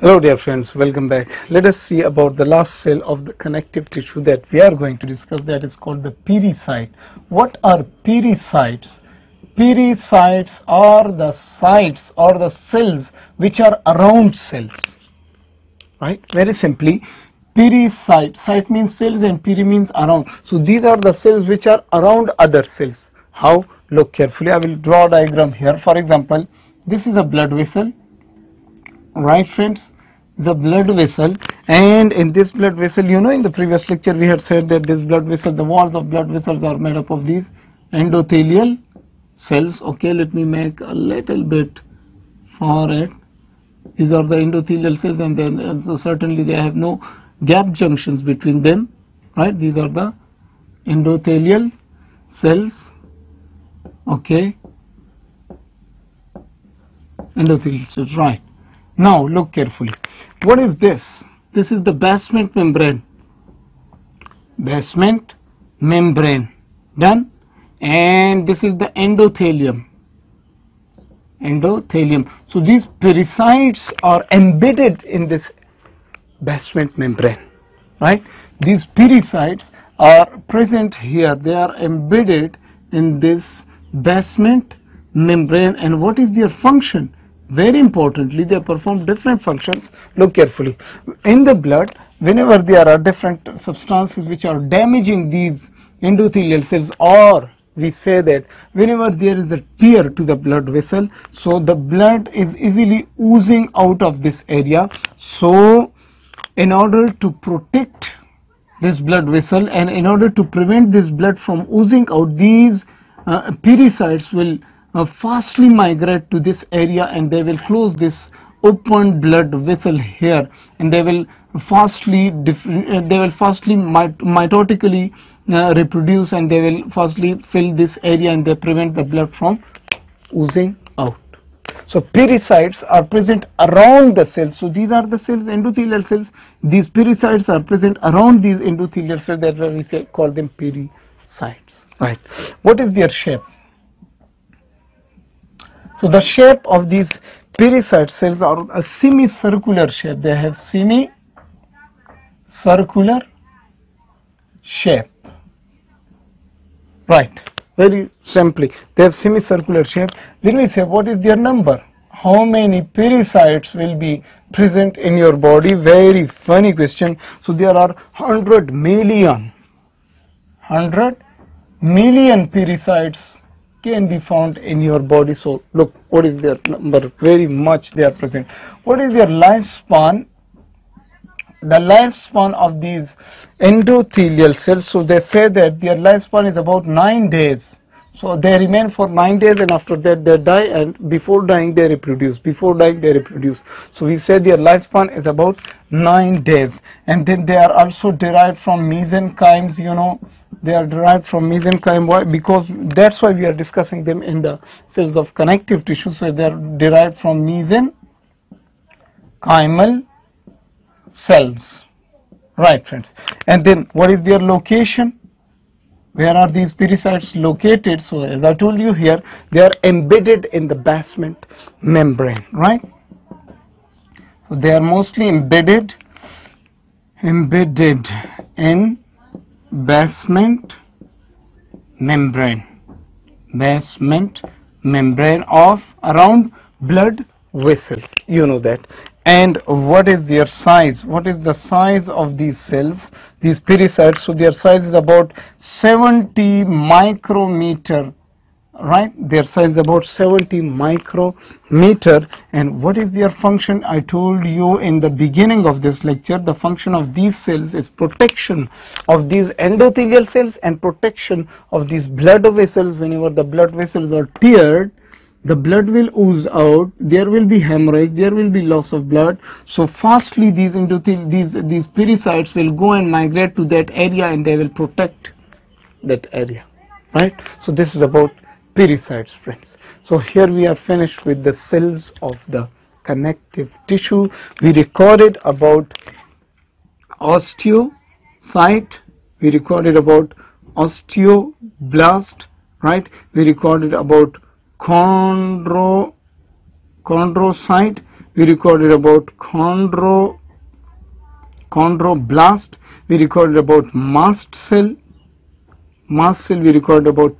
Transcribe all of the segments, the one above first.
Hello dear friends, welcome back. Let us see about the last cell of the connective tissue that we are going to discuss that is called the pericyte. What are pericytes? Pericytes are the cytes or the cells which are around cells. Right? Very simply, pericyte, cyte means cells and peri means around. So these are the cells which are around other cells. How? Look carefully, I will draw a diagram here. For example, this is a blood vessel right friends? The blood vessel. And in this blood vessel you know in the previous lecture we had said that this blood vessel the walls of blood vessels are made up of these endothelial cells. Okay let me make a little bit for it. These are the endothelial cells and then and so certainly they have no gap junctions between them. Right? These are the endothelial cells. Okay? Endothelial cells right now look carefully. What is this? This is the basement membrane. Basement membrane. Done? And this is the endothelium. Endothelium. So these pericytes are embedded in this basement membrane. Right? These pericytes are present here. They are embedded in this basement membrane and what is their function? Very importantly they perform different functions. Look carefully. In the blood whenever there are different substances which are damaging these endothelial cells or we say that whenever there is a tear to the blood vessel so the blood is easily oozing out of this area. So in order to protect this blood vessel and in order to prevent this blood from oozing out these uh, pericytes will uh, fastly migrate to this area and they will close this open blood vessel here and they will fastly uh, they will fastly mit mitotically uh, reproduce and they will fastly fill this area and they prevent the blood from oozing out. So pericytes are present around the cells. So these are the cells, endothelial cells. These pericytes are present around these endothelial cells. That's why we say call them pericytes. Right. What is their shape? So the shape of these pericyte cells are a semicircular shape. They have semicircular shape. Right. Very simply, they have semicircular shape. Then we say what is their number? How many pericytes will be present in your body? Very funny question. So there are 100 million, 100 million pericytes can be found in your body. So look, what is their number? Very much they are present. What is their lifespan? The lifespan of these endothelial cells, so they say that their lifespan is about 9 days. So they remain for 9 days and after that they die and before dying they reproduce. Before dying they reproduce. So we say their lifespan is about 9 days and then they are also derived from mesenchymes, you know, they are derived from mesenchyme because that's why we are discussing them in the cells of connective tissue. So they are derived from mesenchymal cells. Right friends. And then what is their location? Where are these pericytes located? So as i told you here they are embedded in the basement membrane right? So they are mostly embedded embedded in basement membrane. Basement membrane of around blood vessels. You know that. And what is their size? What is the size of these cells? These pericytes so their size is about 70 micrometer right? Their size about 70 micrometer. And what is their function? I told you in the beginning of this lecture the function of these cells is protection of these endothelial cells and protection of these blood vessels. Whenever the blood vessels are teared the blood will ooze out. There will be hemorrhage. There will be loss of blood. So fastly these endothel these these pericytes will go and migrate to that area and they will protect that area right? So this is about pericytes friends. So here we are finished with the cells of the connective tissue. We recorded about osteocyte, we recorded about osteoblast, right? We recorded about chondro, chondrocyte we recorded about chondro chondroblast we recorded about mast cell mast cell we recorded about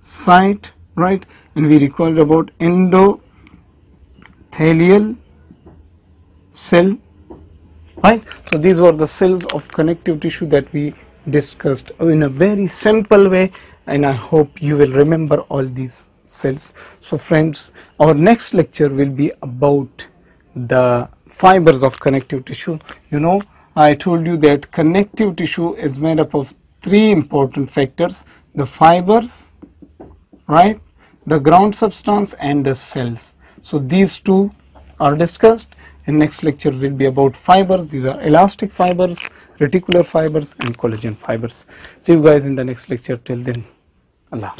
pericyte right? And we recorded about endothelial cell right? So these were the cells of connective tissue that we discussed in a very simple way and i hope you will remember all these cells. So friends our next lecture will be about the fibers of connective tissue. You know i told you that connective tissue is made up of three important factors the fibers right? The ground substance and the cells. So these two are discussed. In next lecture will be about fibers. These are elastic fibers reticular fibers and collagen fibers. See you guys in the next lecture. Till then allah.